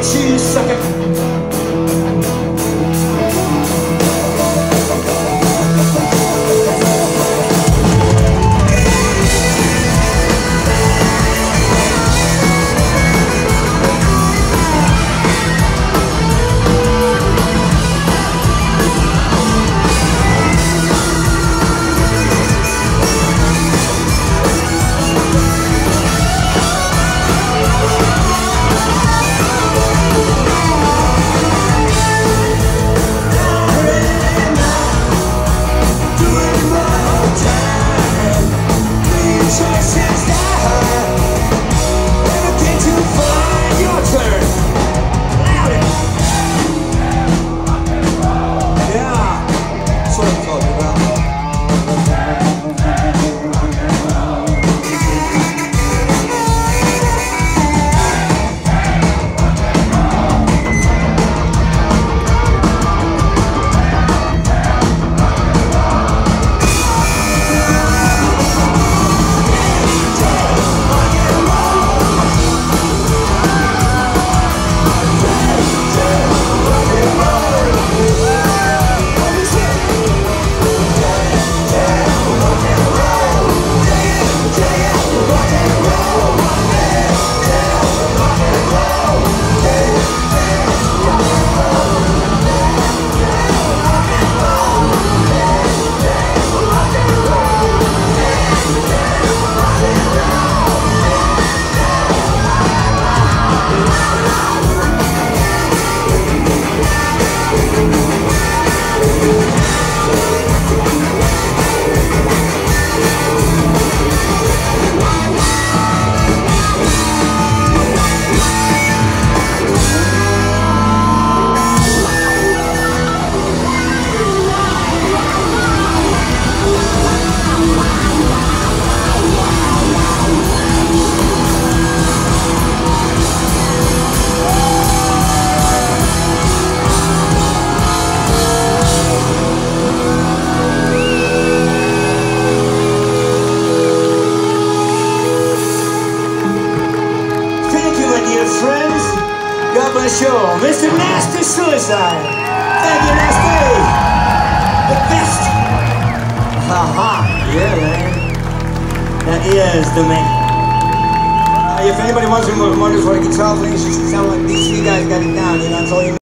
Get you, sucker. Cheese sucking. God bless you all. Mr. Nasty Suicide. Thank you, Nasty. The best. Haha. Yeah, man. That is the man. Uh, if anybody wants to wonders what a guitar player should sound like, these three guys got it down, you know, that's all you